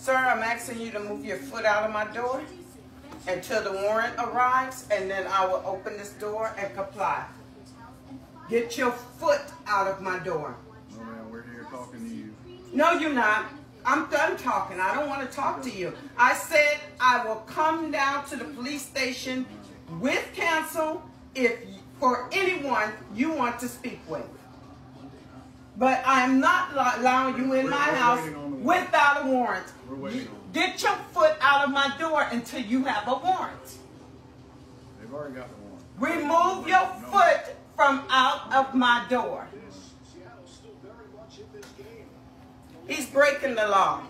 Sir, I'm asking you to move your foot out of my door until the warrant arrives, and then I will open this door and comply. Get your foot out of my door. No, ma'am, we're here talking to you. No, you're not. I'm done talking. I don't want to talk to you. I said I will come down to the police station with counsel if for anyone you want to speak with. But I am not allowing you in We're- my house waiting on the warrant. without a warrant. You- Get your foot out of my door until you have a warrant. They've already got the warrant. Remove your foot from out of my door. He's breaking the law.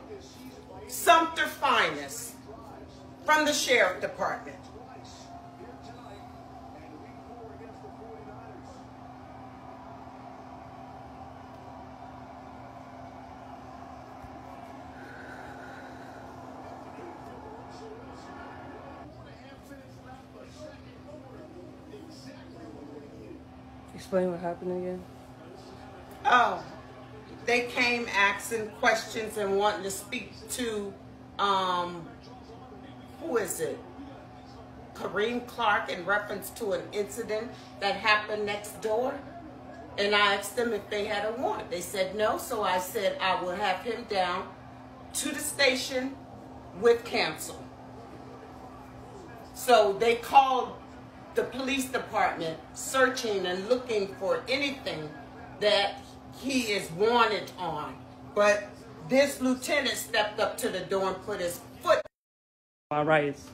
Sumter Finest from the Sheriff Department. Explain what happened again. Oh, they came asking questions and wanting to speak to, um, who is it? Kareem Clark in reference to an incident that happened next door. And I asked them if they had a warrant. They said no, so I said I will have him down to the station with counsel. So they called the police department searching and looking for anything that he is wanted on. But this lieutenant stepped up to the door and put his foot. My rights.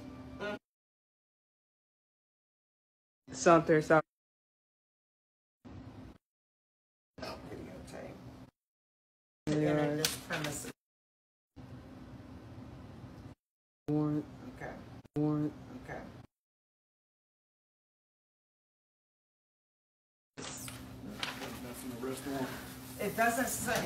Sumter, South. Videotape. Yeah, Enter this premises. warrant. That's an. It doesn't say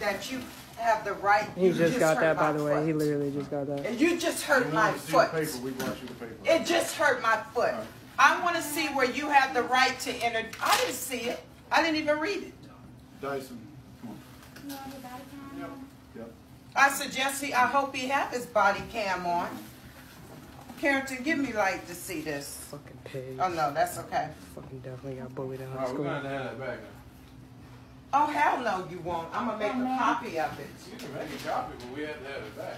that you have the right. He you just got that, by the way. He literally just got that. And you just hurt my want to see the foot. paper, we brought you the paper. It just hurt my foot. Alright. I want to see where you have the right to enter. I didn't see it. I didn't even read it. Dyson, come on. You want your body cam? Yep. I suggest he, I hope he have his body cam on. Carrington, give me light to see this. Fucking pig. Oh no, that's okay. Fucking definitely got bullied in All high right, we're school. gonna have to have that back now. Oh hell no, you won't. I'm gonna make Oh, a copy of it. You can make a copy, but we have to have it back.